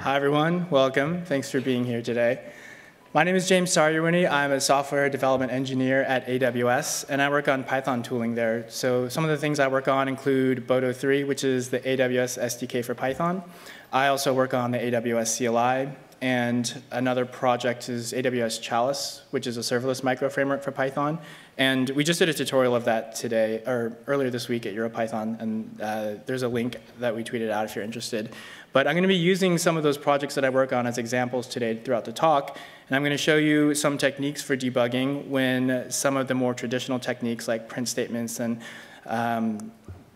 Hi, everyone. Welcome. Thanks for being here today. My name is James Saryerwinnie. I'm a software development engineer at AWS, and I work on Python tooling there. So some of the things I work on include Boto 3, which is the AWS SDK for Python. I also work on the AWS CLI, and another project is AWS Chalice, which is a serverless micro framework for Python. And we just did a tutorial of that today, or earlier this week at EuroPython, and uh, there's a link that we tweeted out if you're interested. But I'm going to be using some of those projects that I work on as examples today throughout the talk, and I'm going to show you some techniques for debugging when some of the more traditional techniques like print statements and um,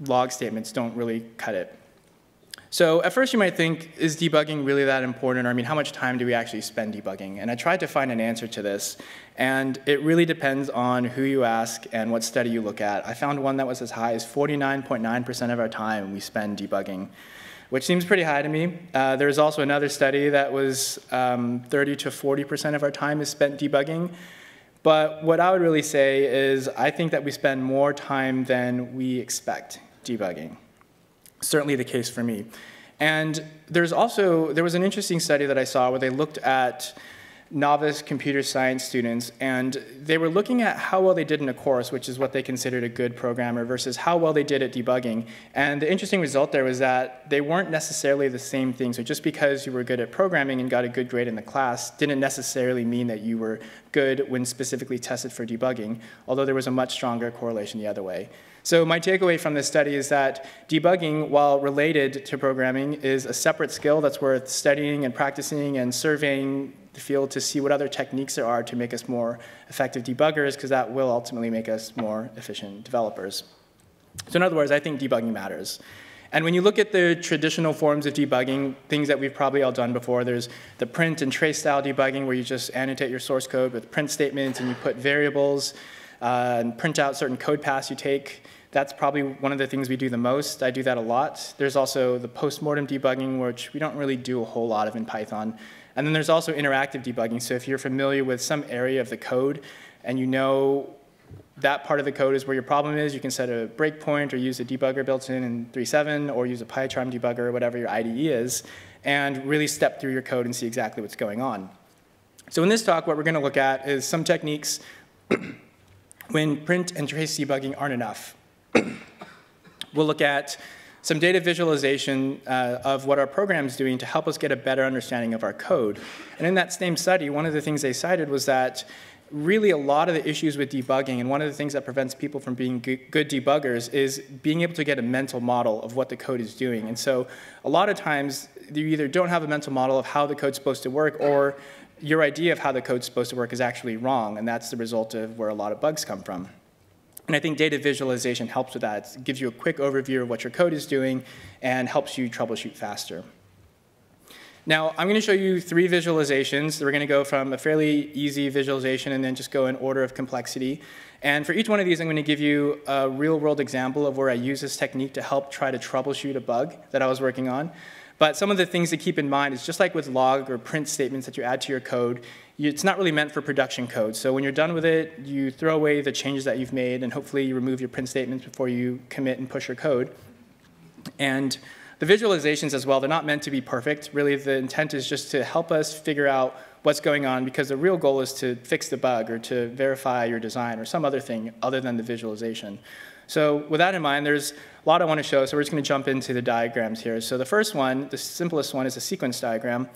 log statements don't really cut it. So at first you might think, is debugging really that important? Or I mean, how much time do we actually spend debugging? And I tried to find an answer to this. And it really depends on who you ask and what study you look at. I found one that was as high as 49.9% of our time we spend debugging which seems pretty high to me. Uh, there's also another study that was um, 30 to 40% of our time is spent debugging. But what I would really say is I think that we spend more time than we expect debugging. Certainly the case for me. And there's also, there was an interesting study that I saw where they looked at novice computer science students, and they were looking at how well they did in a course, which is what they considered a good programmer, versus how well they did at debugging. And the interesting result there was that they weren't necessarily the same thing. So just because you were good at programming and got a good grade in the class didn't necessarily mean that you were good when specifically tested for debugging, although there was a much stronger correlation the other way. So my takeaway from this study is that debugging, while related to programming, is a separate skill that's worth studying and practicing and surveying the field to see what other techniques there are to make us more effective debuggers, because that will ultimately make us more efficient developers. So in other words, I think debugging matters. And when you look at the traditional forms of debugging, things that we've probably all done before, there's the print and trace style debugging where you just annotate your source code with print statements and you put variables uh, and print out certain code paths you take. That's probably one of the things we do the most. I do that a lot. There's also the postmortem debugging, which we don't really do a whole lot of in Python. And then there's also interactive debugging. So if you're familiar with some area of the code and you know that part of the code is where your problem is, you can set a breakpoint or use a debugger built in in 3.7 or use a PyCharm debugger or whatever your IDE is and really step through your code and see exactly what's going on. So in this talk, what we're going to look at is some techniques when print and trace debugging aren't enough. we'll look at some data visualization uh, of what our program is doing to help us get a better understanding of our code. And in that same study, one of the things they cited was that really a lot of the issues with debugging and one of the things that prevents people from being good debuggers is being able to get a mental model of what the code is doing. And so a lot of times you either don't have a mental model of how the code's supposed to work or your idea of how the code's supposed to work is actually wrong and that's the result of where a lot of bugs come from. And I think data visualization helps with that. It gives you a quick overview of what your code is doing and helps you troubleshoot faster. Now, I'm going to show you three visualizations. We're going to go from a fairly easy visualization and then just go in order of complexity. And for each one of these, I'm going to give you a real-world example of where I use this technique to help try to troubleshoot a bug that I was working on. But some of the things to keep in mind is just like with log or print statements that you add to your code, it's not really meant for production code. So when you're done with it, you throw away the changes that you've made, and hopefully you remove your print statements before you commit and push your code. And the visualizations as well, they're not meant to be perfect. Really, the intent is just to help us figure out what's going on because the real goal is to fix the bug or to verify your design or some other thing other than the visualization. So with that in mind, there's a lot I want to show, so we're just going to jump into the diagrams here. So the first one, the simplest one, is a sequence diagram.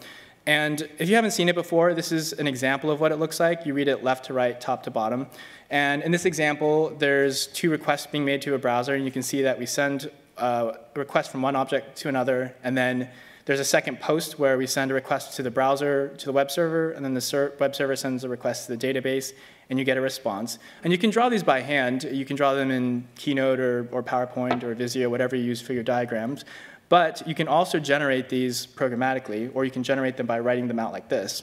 And if you haven't seen it before, this is an example of what it looks like. You read it left to right, top to bottom. And in this example, there's two requests being made to a browser, and you can see that we send a request from one object to another, and then there's a second post where we send a request to the browser, to the web server, and then the ser web server sends a request to the database, and you get a response. And you can draw these by hand. You can draw them in Keynote or, or PowerPoint or Visio, whatever you use for your diagrams. But you can also generate these programmatically, or you can generate them by writing them out like this.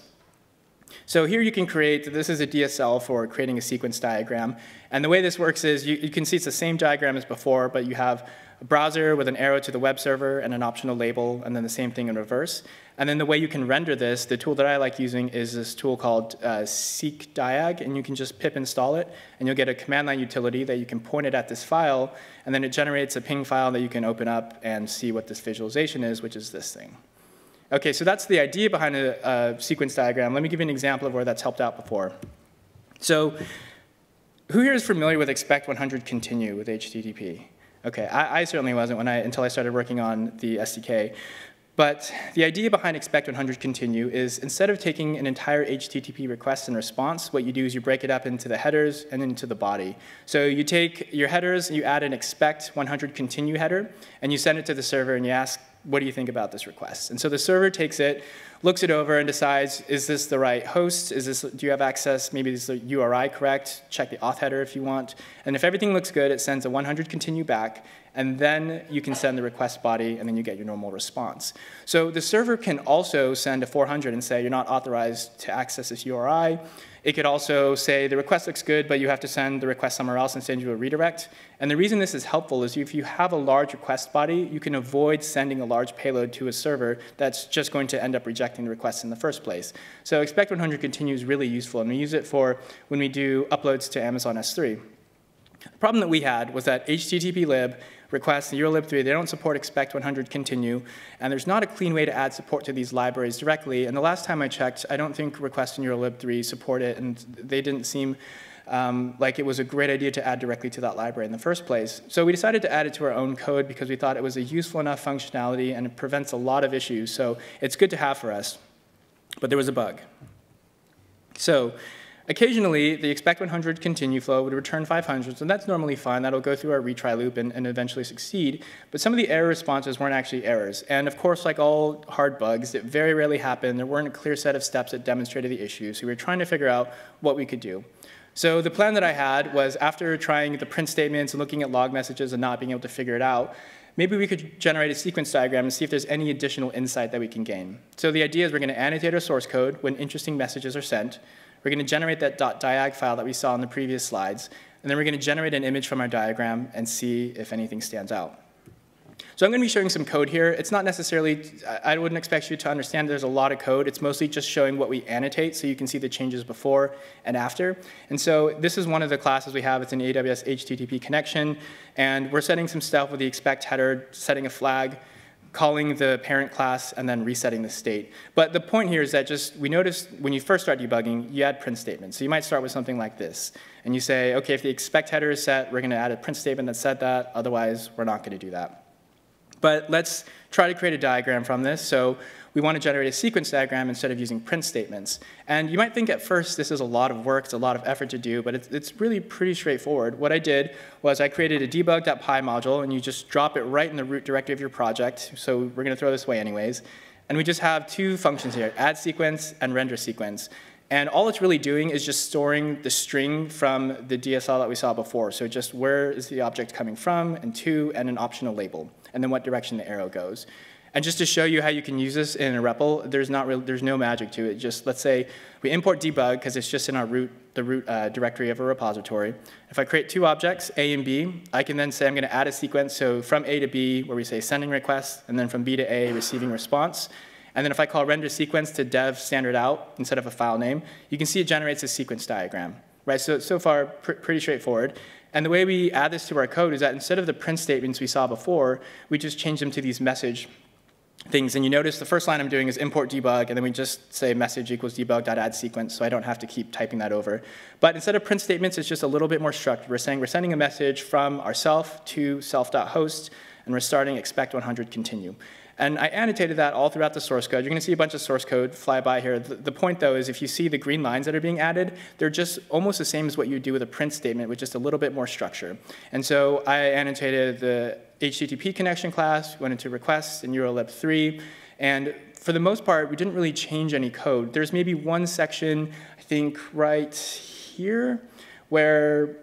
So here you can create, this is a DSL for creating a sequence diagram. And the way this works is you, you can see it's the same diagram as before, but you have a browser with an arrow to the web server and an optional label, and then the same thing in reverse. And then the way you can render this, the tool that I like using is this tool called uh, seqdiag, and you can just pip install it, and you'll get a command line utility that you can point it at this file, and then it generates a PNG file that you can open up and see what this visualization is, which is this thing. Okay, so that's the idea behind a, a, sequence diagram. Let me give you an example of where that's helped out before. So who here is familiar with expect 100 continue with HTTP? Okay, I, I certainly wasn't when I, until I started working on the SDK. But the idea behind expect 100 continue is instead of taking an entire HTTP request and response, what you do is you break it up into the headers and into the body. So you take your headers, you add an expect 100 continue header, and you send it to the server and you ask, what do you think about this request? And so the server takes it, looks it over and decides, is this the right host? Is this, do you have access? Maybe is the URI correct? Check the auth header if you want. And if everything looks good, it sends a 100 continue back, and then you can send the request body, and then you get your normal response. So the server can also send a 400 and say, you're not authorized to access this URI. It could also say the request looks good, but you have to send the request somewhere else and send you a redirect. And the reason this is helpful is if you have a large request body, you can avoid sending a large payload to a server that's just going to end up rejecting the request in the first place. So expect 100 continue is really useful, and we use it for when we do uploads to Amazon S3. The problem that we had was that httplib requests in urllib3, they don't support expect 100 continue, and there's not a clean way to add support to these libraries directly. And the last time I checked, I don't think requests in urllib3 support it, and they didn't seem um, like it was a great idea to add directly to that library in the first place. So we decided to add it to our own code because we thought it was a useful enough functionality and it prevents a lot of issues. So it's good to have for us. But there was a bug. So Occasionally, the expect 100 continue flow would return 500, and that's normally fine. That'll go through our retry loop and, and, eventually succeed. But some of the error responses weren't actually errors. And of course, like all hard bugs, it very rarely happened. There weren't a clear set of steps that demonstrated the issue. So we were trying to figure out what we could do. So the plan that I had was after trying the print statements and looking at log messages and not being able to figure it out, maybe we could generate a sequence diagram and see if there's any additional insight that we can gain. So the idea is we're going to annotate our source code when interesting messages are sent. We're going to generate that .diag file that we saw in the previous slides, and then we're going to generate an image from our diagram and see if anything stands out. So I'm going to be showing some code here. It's not necessarily, I wouldn't expect you to understand there's a lot of code. It's mostly just showing what we annotate so you can see the changes before and after. And so this is one of the classes we have. It's an AWS HTTP connection. And we're setting some stuff with the expect header, setting a flag, calling the parent class, and then resetting the state. But the point here is that just we noticed when you first start debugging, you add print statements. So you might start with something like this. And you say, OK, if the expect header is set, we're going to add a print statement that said that. Otherwise, we're not going to do that. But let's try to create a diagram from this. So we want to generate a sequence diagram instead of using print statements. And you might think at first this is a lot of work, it's a lot of effort to do, but it's, it's really pretty straightforward. What I did was I created a debug.py module, and you just drop it right in the root directory of your project. So we're going to throw this away anyways. And we just have two functions here, add sequence and render sequence. And all it's really doing is just storing the string from the DSL that we saw before. So just where is the object coming from, and to, and an optional label, and then what direction the arrow goes. And just to show you how you can use this in a REPL, there's, not really, there's no magic to it. Just let's say we import debug because it's just in our root, the root uh, directory of a repository. If I create two objects, A and B, I can then say I'm going to add a sequence. So from A to B, where we say sending request, and then from B to A, receiving response. And then if I call render sequence to dev standard out instead of a file name, you can see it generates a sequence diagram. Right, so, so far, pr pretty straightforward. And the way we add this to our code is that instead of the print statements we saw before, we just change them to these message things. And you notice the first line I'm doing is import debug, and then we just say message equals debug.add sequence, so I don't have to keep typing that over. But instead of print statements, it's just a little bit more structured. We're saying we're sending a message from ourself to self.host, and we're starting expect 100 continue. And I annotated that all throughout the source code. You're going to see a bunch of source code fly by here. The, the, point, though, is if you see the green lines that are being added, they're just almost the same as what you do with a print statement with just a little bit more structure. And so I annotated the HTTP connection class, went into requests in urllib3, and for the most part, we didn't really change any code. There's maybe one section, I think, right here, where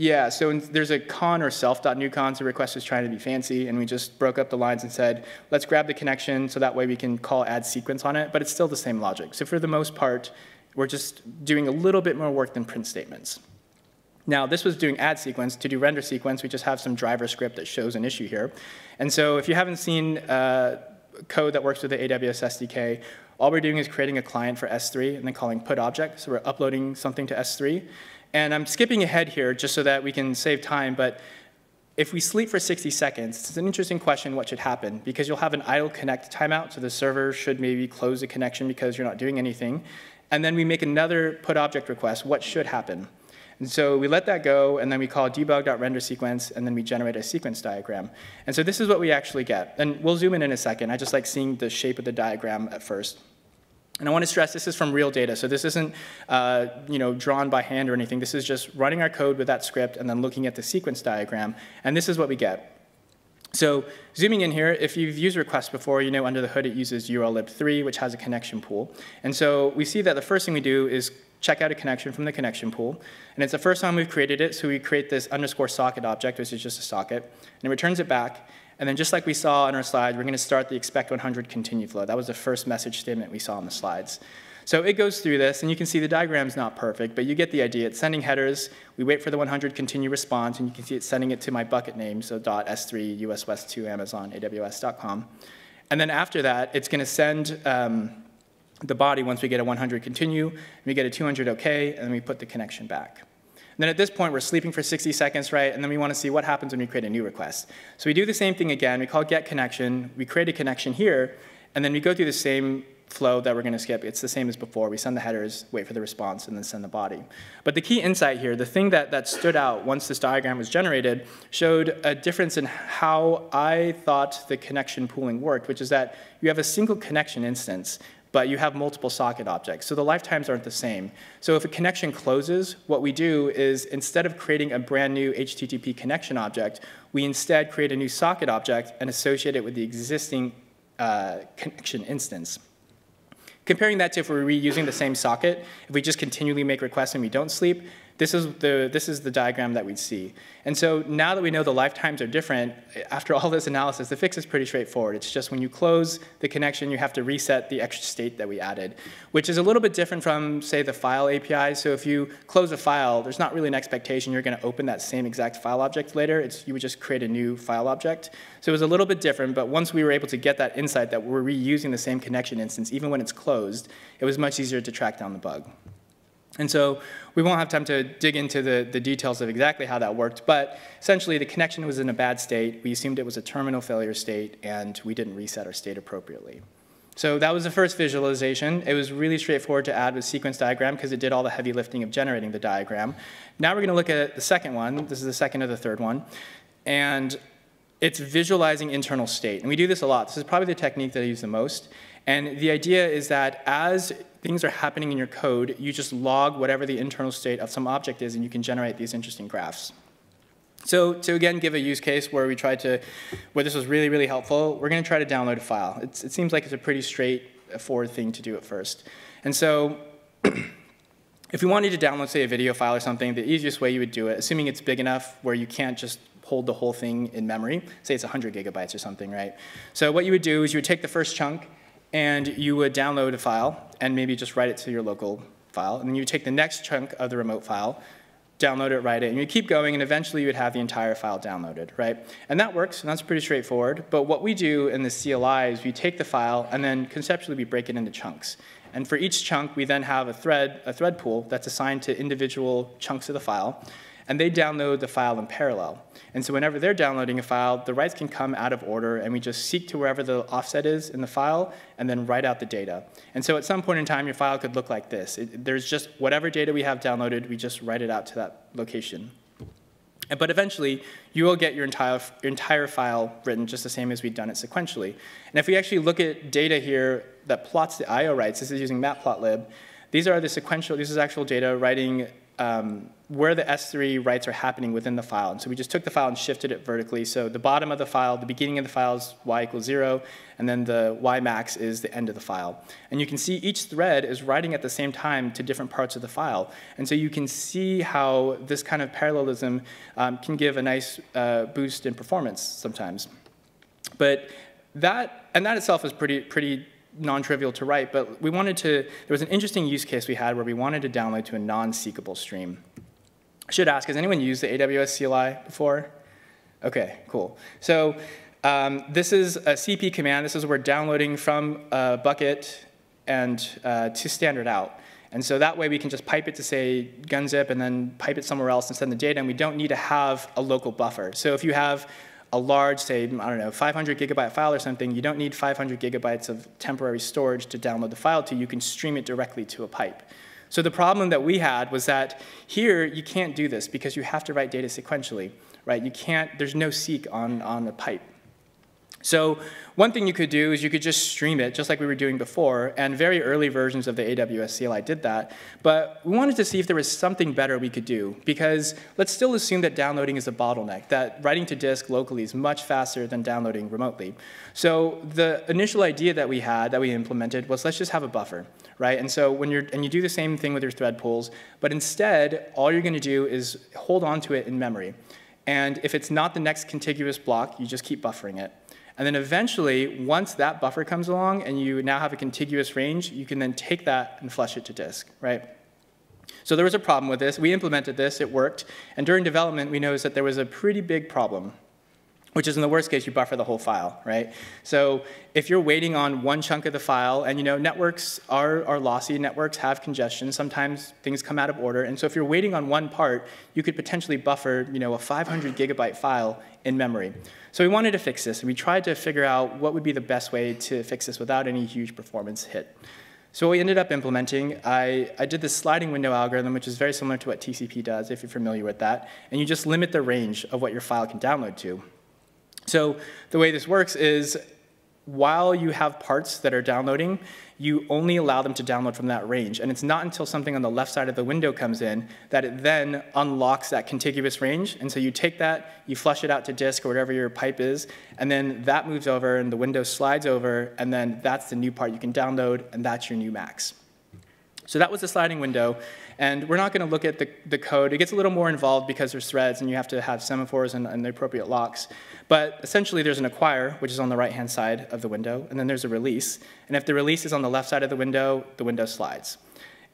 yeah, so there's a con or self.newcon, so request is trying to be fancy, and we just broke up the lines and said, let's grab the connection so that way we can call add sequence on it, but it's still the same logic. So for the most part, we're just doing a little bit more work than print statements. Now, this was doing add sequence. To do render sequence, we just have some driver script that shows an issue here. And so if you haven't seen uh, code that works with the AWS SDK, all we're doing is creating a client for S3 and then calling put object. So we're uploading something to S3. And I'm skipping ahead here just so that we can save time, but If we sleep for 60 seconds, it's an interesting question what should happen because you'll have an idle connect timeout, so the server should maybe close the connection because you're not doing anything. And then we make another put object request, what should happen? And so we let that go, and then we call debug.render sequence, and then we generate a sequence diagram. And so this is what we actually get. And we'll zoom in in a second. I just like seeing the shape of the diagram at first. And I want to stress this is from real data, so this isn't uh, you know, drawn by hand or anything. This is just running our code with that script and then looking at the sequence diagram, and this is what we get. So zooming in here, if you've used requests before, you know under the hood it uses urllib3, which has a connection pool. And so we see that the first thing we do is check out a connection from the connection pool. And it's the first time we've created it, so we create this underscore socket object, which is just a socket, and it returns it back. And then just like we saw on our slide, we're going to start the expect 100 continue flow. That was the first message statement we saw on the slides. So it goes through this, and you can see the diagram's not perfect, but you get the idea. It's sending headers. We wait for the 100 continue response, and you can see it's sending it to my bucket name, so .s3 US West 2 Amazon AWS.com. And then after that, it's going to send um, the body once we get a 100 continue, we get a 200 OK, and then we put the connection back. Then at this point, we're sleeping for 60 seconds, right? And then we want to see what happens when we create a new request. So we do the same thing again. We call get connection. We create a connection here, and then we go through the same flow that we're going to skip. It's the same as before. We send the headers, wait for the response, and then send the body. But the key insight here, the thing that, that stood out once this diagram was generated, showed a difference in how I thought the connection pooling worked, which is that you have a single connection instance but you have multiple socket objects. So the lifetimes aren't the same. So if a connection closes, what we do is instead of creating a brand new HTTP connection object, we instead create a new socket object and associate it with the existing uh, connection instance. Comparing that to if we're reusing the same socket, if we just continually make requests and we don't sleep, this is, the, this is the diagram that we'd see. And so now that we know the lifetimes are different, after all this analysis, the fix is pretty straightforward. It's just when you close the connection, you have to reset the extra state that we added, which is a little bit different from, say, the file API. So if you close a file, there's not really an expectation you're going to open that same exact file object later. It's, you would just create a new file object. So it was a little bit different, but once we were able to get that insight that we're reusing the same connection instance, even when it's closed, it was much easier to track down the bug. And so we won't have time to dig into the, the details of exactly how that worked, but essentially the connection was in a bad state. We assumed it was a terminal failure state, and we didn't reset our state appropriately. So that was the first visualization. It was really straightforward to add with sequence diagram because it did all the heavy lifting of generating the diagram. Now we're going to look at the second one. This is the second of the third one. And it's visualizing internal state. And we do this a lot. This is probably the technique that I use the most. And the idea is that as things are happening in your code, you just log whatever the internal state of some object is, and you can generate these interesting graphs. So to again give a use case where we tried to, where this was really, really helpful, we're going to try to download a file. It's, it seems like it's a pretty straightforward uh, thing to do at first. And so if we wanted to download, say, a video file or something, the easiest way you would do it, assuming it's big enough where you can't just hold the whole thing in memory, say it's 100 gigabytes or something, right? So what you would do is you would take the first chunk, and you would download a file and maybe just write it to your local file. And then you take the next chunk of the remote file, download it, write it, and you keep going, and eventually you would have the entire file downloaded, right? And that works, and that's pretty straightforward. But what we do in the CLI is we take the file, and then conceptually we break it into chunks. And for each chunk, we then have a thread, a thread pool that's assigned to individual chunks of the file and they download the file in parallel. And so whenever they're downloading a file, the writes can come out of order, and we just seek to wherever the offset is in the file, and then write out the data. And so at some point in time, your file could look like this. It, there's just whatever data we have downloaded, we just write it out to that location. But eventually, you will get your entire, your entire file written just the same as we've done it sequentially. And if we actually look at data here that plots the I.O. writes, this is using matplotlib, these are the sequential, this is actual data writing um, where the S3 writes are happening within the file. And so we just took the file and shifted it vertically. So the bottom of the file, the beginning of the file is y equals 0, and then the y max is the end of the file. And you can see each thread is writing at the same time to different parts of the file. And so you can see how this kind of parallelism um, can give a nice uh, boost in performance sometimes. But that, and that itself is pretty, pretty non-trivial to write, but we wanted to, there was an interesting use case we had where we wanted to download to a non-seekable stream. I should ask, has anyone used the AWS CLI before? Okay, cool. So um, this is a CP command. This is where we're downloading from a bucket and uh, to standard out. And so that way we can just pipe it to say gunzip and then pipe it somewhere else and send the data, and we don't need to have a local buffer. So if you have a large, say, I don't know, 500 gigabyte file or something, you don't need 500 gigabytes of temporary storage to download the file to. You can stream it directly to a pipe. So the problem that we had was that here you can't do this because you have to write data sequentially, right? You can't, there's no seek on, on the pipe. So one thing you could do is you could just stream it, just like we were doing before, and very early versions of the AWS CLI did that. But we wanted to see if there was something better we could do, because let's still assume that downloading is a bottleneck, that writing to disk locally is much faster than downloading remotely. So the initial idea that we had, that we implemented, was let's just have a buffer, right? And so when you're, and you do the same thing with your thread pools, but instead, all you're gonna do is hold on to it in memory. And if it's not the next contiguous block, you just keep buffering it. And then eventually, once that buffer comes along and you now have a contiguous range, you can then take that and flush it to disk, right? So there was a problem with this. We implemented this, it worked. And during development, we noticed that there was a pretty big problem which is in the worst case, you buffer the whole file, right? So if you're waiting on one chunk of the file, and you know, networks are, are lossy, networks have congestion, sometimes things come out of order, and so if you're waiting on one part, you could potentially buffer, you know, a 500 gigabyte file in memory. So we wanted to fix this, and we tried to figure out what would be the best way to fix this without any huge performance hit. So what we ended up implementing, I, I did this sliding window algorithm, which is very similar to what TCP does, if you're familiar with that, and you just limit the range of what your file can download to. So the way this works is while you have parts that are downloading, you only allow them to download from that range. And it's not until something on the left side of the window comes in that it then unlocks that contiguous range. And so you take that, you flush it out to disk or whatever your pipe is, and then that moves over and the window slides over, and then that's the new part you can download, and that's your new max. So that was the sliding window. And we're not going to look at the, the code. It gets a little more involved because there's threads and you have to have semaphores and, and the appropriate locks. But essentially, there's an acquire, which is on the right-hand side of the window, and then there's a release. And if the release is on the left side of the window, the window slides.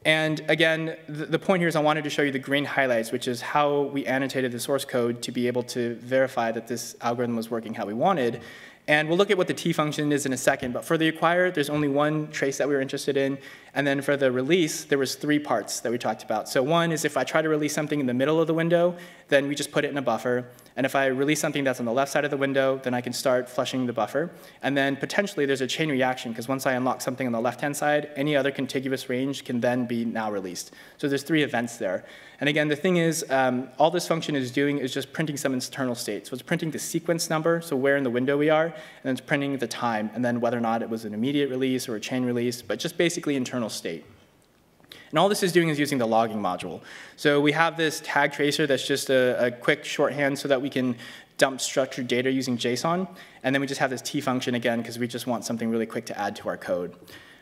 And again, the, the, point here is I wanted to show you the green highlights, which is how we annotated the source code to be able to verify that this algorithm was working how we wanted. And we'll look at what the T function is in a second, but for the acquire, there's only one trace that we were interested in. And then for the release, there was three parts that we talked about. So one is if I try to release something in the middle of the window, then we just put it in a buffer. And if I release something that's on the left side of the window, then I can start flushing the buffer. And then potentially there's a chain reaction, because once I unlock something on the left-hand side, any other contiguous range can then be now released. So there's three events there. And again, the thing is, um, all this function is doing is just printing some internal state. So it's printing the sequence number, so where in the window we are, and then it's printing the time, and then whether or not it was an immediate release or a chain release, but just basically internal state. And all this is doing is using the logging module. So we have this tag tracer that's just a, a quick shorthand so that we can dump structured data using JSON. And then we just have this T function again because we just want something really quick to add to our code.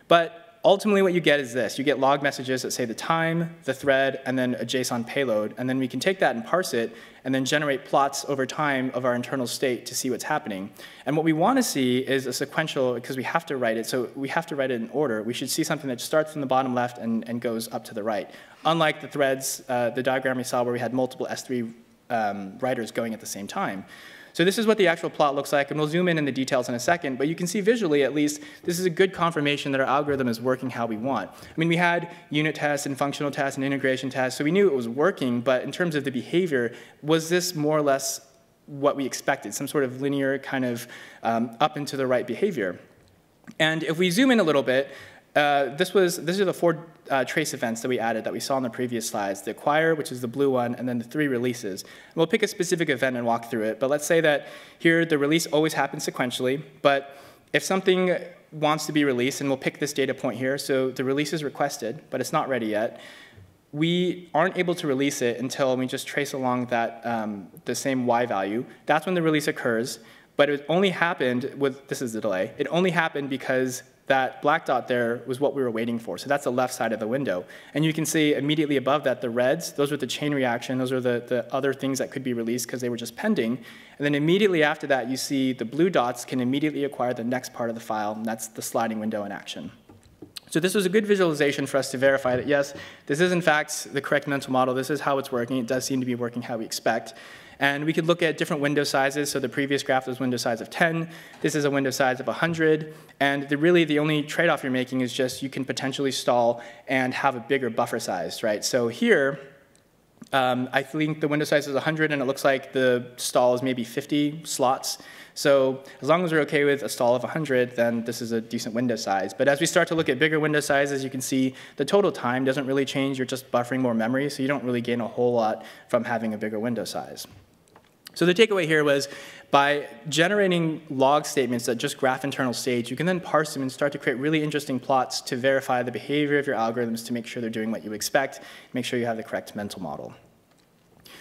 But ultimately what you get is this. You get log messages that say the time, the thread, and then a JSON payload. And then we can take that and parse it and then generate plots over time of our internal state to see what's happening. And what we want to see is a sequential, because we have to write it, so we have to write it in order. We should see something that starts from the bottom left and, and goes up to the right. Unlike the threads, uh, the diagram we saw where we had multiple S3 um, writers going at the same time. So this is what the actual plot looks like, and we'll zoom in in the details in a second, but you can see visually at least, this is a good confirmation that our algorithm is working how we want. I mean, we had unit tests and functional tests and integration tests, so we knew it was working, but in terms of the behavior, was this more or less what we expected, some sort of linear kind of um, up and to the right behavior? And if we zoom in a little bit, uh, this was, these are the four uh, trace events that we added that we saw in the previous slides. The acquire, which is the blue one, and then the three releases. And we'll pick a specific event and walk through it, but let's say that here the release always happens sequentially, but if something wants to be released, and we'll pick this data point here, so the release is requested, but it's not ready yet, we aren't able to release it until we just trace along that, um, the same y value. That's when the release occurs, but it only happened with, this is the delay, it only happened because that black dot there was what we were waiting for. So that's the left side of the window. And you can see immediately above that, the reds, those were the chain reaction. Those are the, the other things that could be released because they were just pending. And then immediately after that, you see the blue dots can immediately acquire the next part of the file, and that's the sliding window in action. So this was a good visualization for us to verify that, yes, this is in fact the correct mental model. This is how it's working. It does seem to be working how we expect. And we could look at different window sizes. So the previous graph was window size of 10. This is a window size of 100. And the, really the only trade-off you're making is just you can potentially stall and have a bigger buffer size, right? So here, um, I think the window size is 100 and it looks like the stall is maybe 50 slots. So as long as we're okay with a stall of 100, then this is a decent window size. But as we start to look at bigger window sizes, you can see the total time doesn't really change. You're just buffering more memory, so you don't really gain a whole lot from having a bigger window size. So the takeaway here was by generating log statements that just graph internal states, you can then parse them and start to create really interesting plots to verify the behavior of your algorithms to make sure they're doing what you expect, make sure you have the correct mental model.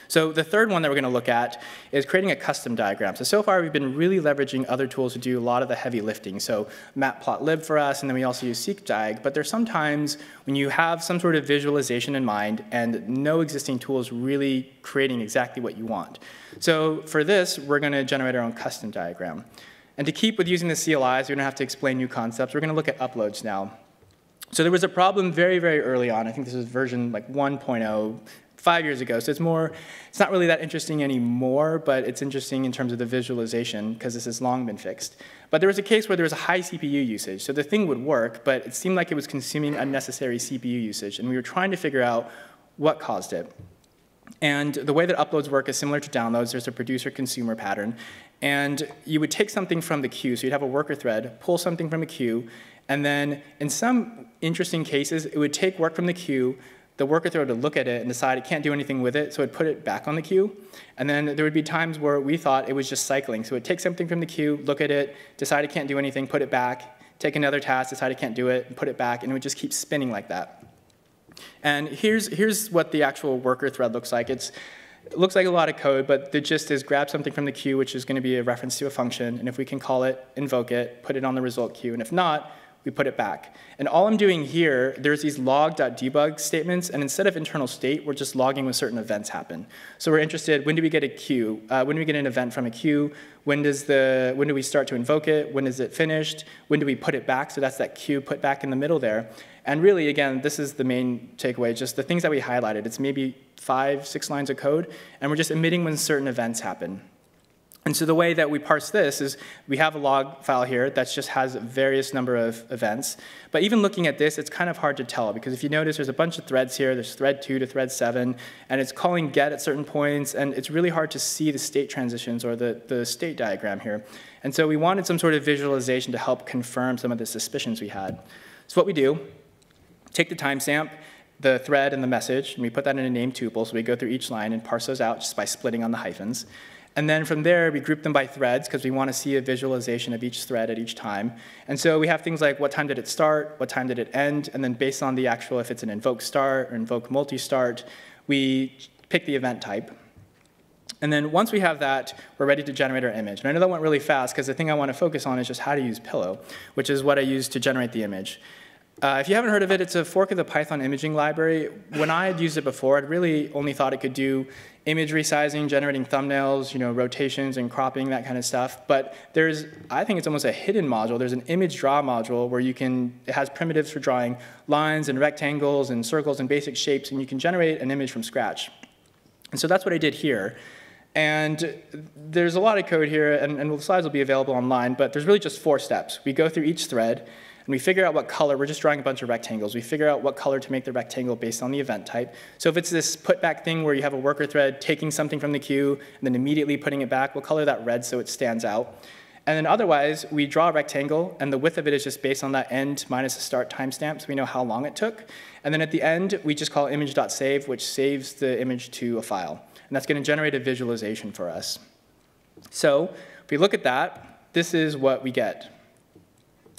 So the third one that we're going to look at is creating a custom diagram. So, so far we've been really leveraging other tools to do a lot of the heavy lifting. So matplotlib for us, and then we also use seqdiag. But there's sometimes when you have some sort of visualization in mind and no existing tools really creating exactly what you want. So for this, we're going to generate our own custom diagram. And to keep with using the CLIs, going to have to explain new concepts. We're going to look at uploads now. So there was a problem very, very early on. I think this was version like 1.0, five years ago. So it's more, it's not really that interesting anymore, but it's interesting in terms of the visualization because this has long been fixed. But there was a case where there was a high CPU usage. So the thing would work, but it seemed like it was consuming unnecessary CPU usage. And we were trying to figure out what caused it. And the way that uploads work is similar to downloads. There's a producer-consumer pattern. And you would take something from the queue. So you'd have a worker thread, pull something from a queue, and then in some interesting cases, it would take work from the queue, the worker thread would look at it and decide it can't do anything with it, so it'd put it back on the queue. And then there would be times where we thought it was just cycling. So it'd take something from the queue, look at it, decide it can't do anything, put it back, take another task, decide it can't do it, and put it back, and it would just keep spinning like that. And here's, here's what the actual worker thread looks like. It's, it looks like a lot of code, but the gist is grab something from the queue, which is going to be a reference to a function, and if we can call it, invoke it, put it on the result queue, and if not, we put it back. And all I'm doing here, there's these log.debug statements, and instead of internal state, we're just logging when certain events happen. So we're interested, when do we get a queue? Uh, when do we get an event from a queue? When, does the, when do we start to invoke it? When is it finished? When do we put it back? So that's that queue put back in the middle there. And really, again, this is the main takeaway, just the things that we highlighted. It's maybe five, six lines of code, and we're just emitting when certain events happen. And so the way that we parse this is we have a log file here that just has a various number of events. But even looking at this, it's kind of hard to tell because if you notice there's a bunch of threads here. There's thread 2 to thread 7, and it's calling get at certain points, and it's really hard to see the state transitions or the, the state diagram here. And so we wanted some sort of visualization to help confirm some of the suspicions we had. So what we do, take the timestamp, the thread and the message, and we put that in a name tuple, so we go through each line and parse those out just by splitting on the hyphens. And then from there, we group them by threads because we want to see a visualization of each thread at each time. And so we have things like what time did it start, what time did it end, and then based on the actual, if it's an invoke start or invoke multi-start, we pick the event type. And then once we have that, we're ready to generate our image. And I know that went really fast because the thing I want to focus on is just how to use Pillow, which is what I use to generate the image. Uh, if you haven't heard of it, it's a fork of the Python imaging library. When I had used it before, I'd really only thought it could do image resizing, generating thumbnails, you know, rotations and cropping, that kind of stuff. But there's, I think it's almost a hidden module. There's an image draw module where you can, it has primitives for drawing lines and rectangles and circles and basic shapes, and you can generate an image from scratch. And so that's what I did here. And there's a lot of code here, and, and the slides will be available online, but there's really just four steps. We go through each thread, and we figure out what color, we're just drawing a bunch of rectangles. We figure out what color to make the rectangle based on the event type. So if it's this put back thing where you have a worker thread taking something from the queue and then immediately putting it back, we'll color that red so it stands out. And then otherwise, we draw a rectangle, and the width of it is just based on that end minus the start timestamp, so we know how long it took. And then at the end, we just call image.save, which saves the image to a file. And that's going to generate a visualization for us. So if we look at that, this is what we get.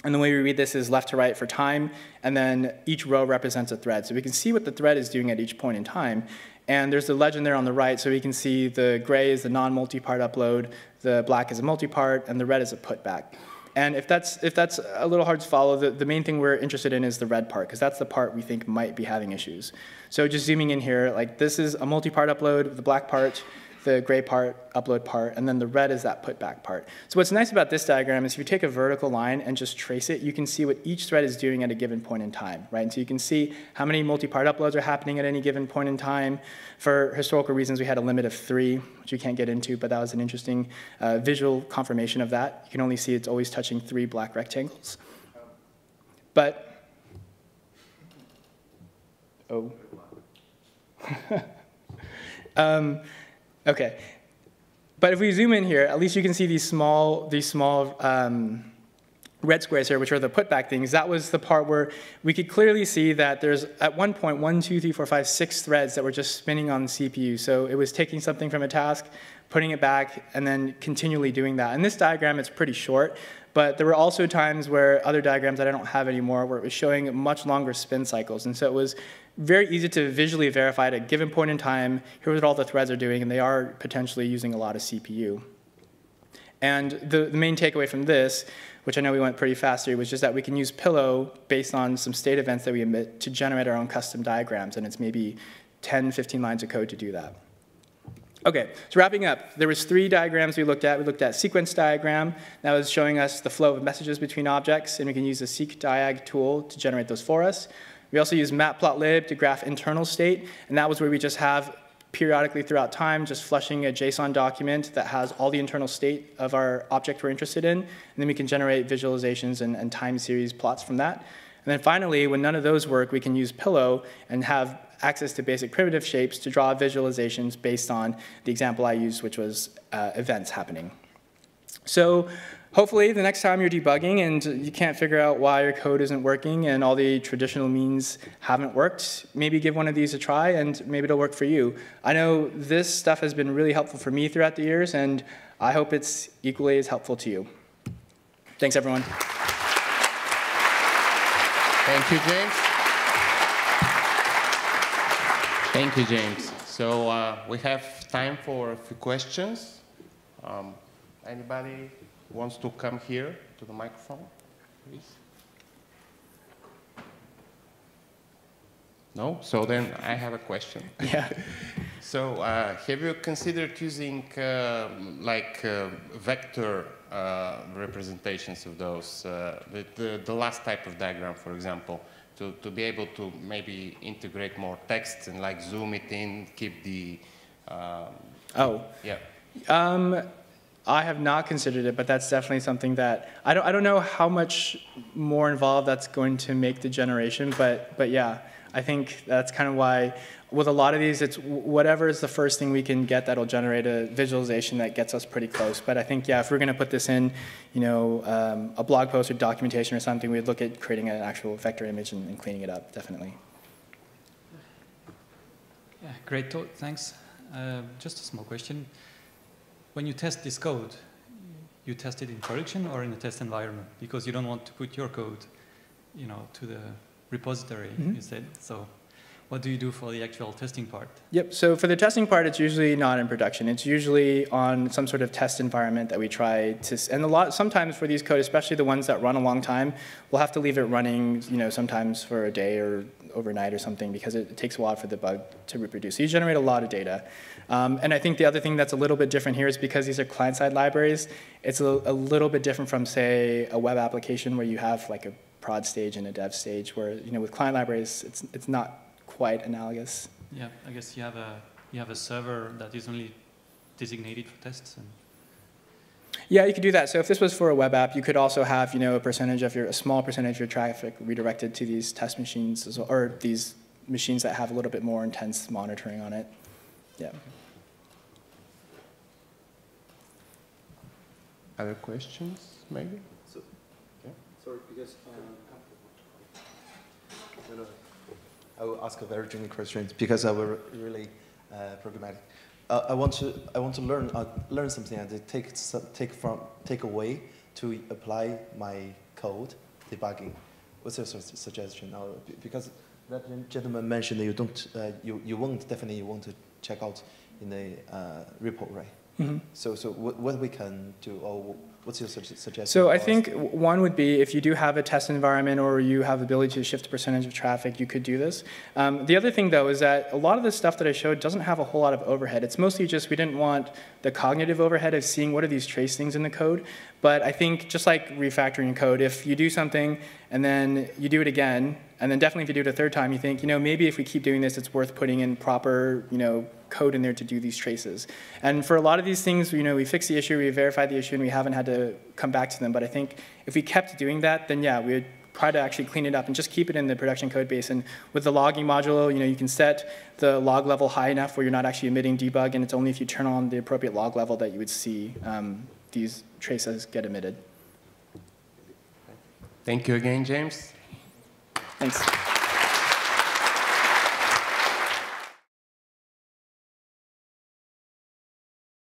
And the way we read this is left to right for time, and then each row represents a thread. So we can see what the thread is doing at each point in time. And there's the legend there on the right, so we can see the gray is the non-multi-part upload, the black is a multi-part, and the red is a putback. And if that's, if that's a little hard to follow, the, the main thing we're interested in is the red part, because that's the part we think might be having issues. So just zooming in here, like this is a multi-part upload, the black part, the gray part, upload part, and then the red is that putback part. So what's nice about this diagram is if you take a vertical line and just trace it, you can see what each thread is doing at a given point in time, right? And so you can see how many multi-part uploads are happening at any given point in time. For historical reasons, we had a limit of three, which we can't get into, but that was an interesting uh, visual confirmation of that. You can only see it's always touching three black rectangles. But, oh. um, okay. But if we zoom in here, at least you can see these small, these small um, red squares here, which are the putback things. That was the part where we could clearly see that there's at one point one, two, three, four, five, six threads that were just spinning on the CPU. So it was taking something from a task, putting it back, and then continually doing that. In this diagram, it's pretty short, but there were also times where other diagrams that I don't have anymore where it was showing much longer spin cycles. And so it was very easy to visually verify at a given point in time, here's what all the threads are doing, and they are potentially using a lot of CPU. And the, the, main takeaway from this, which I know we went pretty fast here, was just that we can use Pillow based on some state events that we emit to generate our own custom diagrams, and it's maybe 10, 15 lines of code to do that. Okay, so wrapping up, there was three diagrams we looked at. We looked at sequence diagram, that was showing us the flow of messages between objects, and we can use the seqdiag tool to generate those for us. We also use matplotlib to graph internal state, and that was where we just have periodically throughout time just flushing a JSON document that has all the internal state of our object we're interested in, and then we can generate visualizations and, and time series plots from that. And then finally, when none of those work, we can use Pillow and have access to basic primitive shapes to draw visualizations based on the example I used, which was uh, events happening. So hopefully the next time you're debugging and you can't figure out why your code isn't working and all the traditional means haven't worked, maybe give one of these a try and maybe it'll work for you. I know this stuff has been really helpful for me throughout the years and I hope it's equally as helpful to you. Thanks everyone. Thank you, James. Thank you, James. So uh, we have time for a few questions. Um, anybody wants to come here to the microphone, please? No? So then I have a question. Yeah. so uh, have you considered using uh, like uh, vector uh, representations of those, uh, the, the, the, last type of diagram, for example, to, to be able to maybe integrate more text and like zoom it in, keep the... Um, oh. Yeah. Um, I have not considered it, but that's definitely something that I don't. I don't know how much more involved that's going to make the generation, but but yeah, I think that's kind of why with a lot of these, it's whatever is the first thing we can get that'll generate a visualization that gets us pretty close. But I think yeah, if we're going to put this in, you know, um, a blog post or documentation or something, we'd look at creating an actual vector image and, and cleaning it up, definitely. Yeah, great talk. Thanks. Uh, just a small question when you test this code, you test it in production or in a test environment because you don't want to put your code, you know, to the repository mm -hmm. instead. So what do you do for the actual testing part? Yep, so for the testing part, it's usually not in production. It's usually on some sort of test environment that we try to, and a lot, sometimes for these code, especially the ones that run a long time, we'll have to leave it running, you know, sometimes for a day or overnight or something because it, takes a while for the bug to reproduce. So you generate a lot of data. Um, and I think the other thing that's a little bit different here is because these are client-side libraries, it's a, a little bit different from, say, a web application where you have like a prod stage and a dev stage where, you know, with client libraries, it's, it's not quite analogous. Yeah, I guess you have a you have a server that is only designated for tests. And yeah, you could do that. So if this was for a web app, you could also have you know a percentage of your a small percentage of your traffic redirected to these test machines well, or these machines that have a little bit more intense monitoring on it. Yeah. Other questions, maybe? So, okay. Sorry, because um, I will ask a very general question because I will really uh, programmatic. Uh, I want to I want to learn uh, learn something and take take from take away to apply my code debugging. What's your suggestion? Now, because that gentleman mentioned that you don't uh, you you won't definitely want to check out in the uh, report, right? Mm -hmm. So so what, what we can do or What's your sugge- suggestion? So I think one would be if you do have a test environment or you have ability to shift the percentage of traffic, you could do this. Um, the other thing though is that a lot of the stuff that I showed doesn't have a whole lot of overhead. It's mostly just we didn't want the cognitive overhead of seeing what are these trace things in the code. But I think just like refactoring code, if you do something and then you do it again, and then definitely if you do it a third time, you think, you know, maybe if we keep doing this, it's worth putting in proper, you know, code in there to do these traces. And for a lot of these things, you know, we fix the issue, we verify the issue, and we haven't had to come back to them. But I think if we kept doing that, then yeah, we would try to actually clean it up and just keep it in the production code base. And with the logging module, you know, you can set the log level high enough where you're not actually emitting debug, and it's only if you turn on the appropriate log level that you would see um, these traces get emitted. Thank you again, James. Thanks.